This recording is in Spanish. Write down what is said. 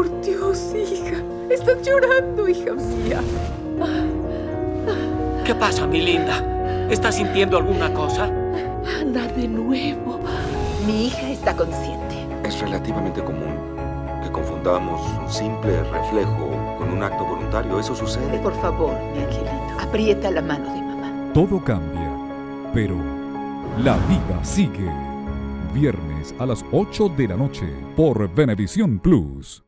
por Dios, hija. Estás llorando, hija mía. ¿Qué pasa, mi linda? ¿Estás sintiendo alguna cosa? Anda de nuevo. Mi hija está consciente. Es relativamente común que confundamos un simple reflejo con un acto voluntario. Eso sucede. Por favor, mi angelito, aprieta la mano de mamá. Todo cambia, pero la vida sigue. Viernes a las 8 de la noche por Venevisión Plus.